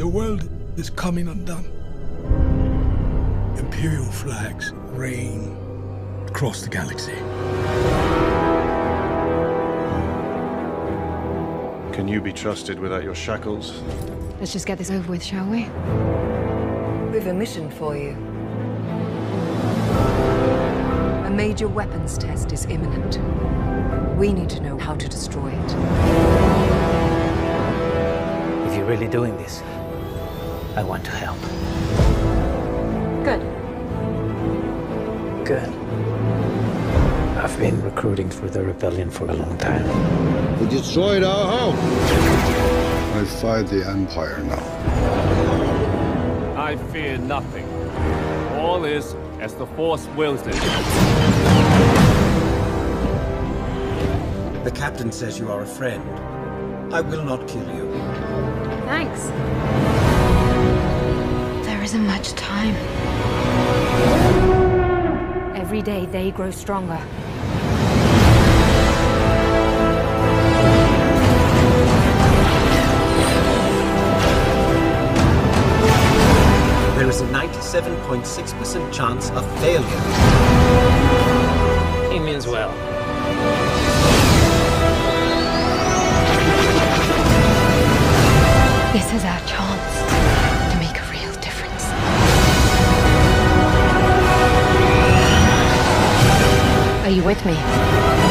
The world is coming undone. Imperial flags reign across the galaxy. Can you be trusted without your shackles? Let's just get this over with, shall we? We've a mission for you. A major weapons test is imminent. We need to know how to destroy it. If you're really doing this, I want to help. Good. Good. I've been recruiting for the rebellion for a long time. We destroyed our home. I fight the Empire now. I fear nothing. All is as the Force wills it. The captain says you are a friend. I will not kill you. Thanks. There isn't much time. Every day they grow stronger. There is a 97.6% chance of failure. He means well. This is our Are you with me?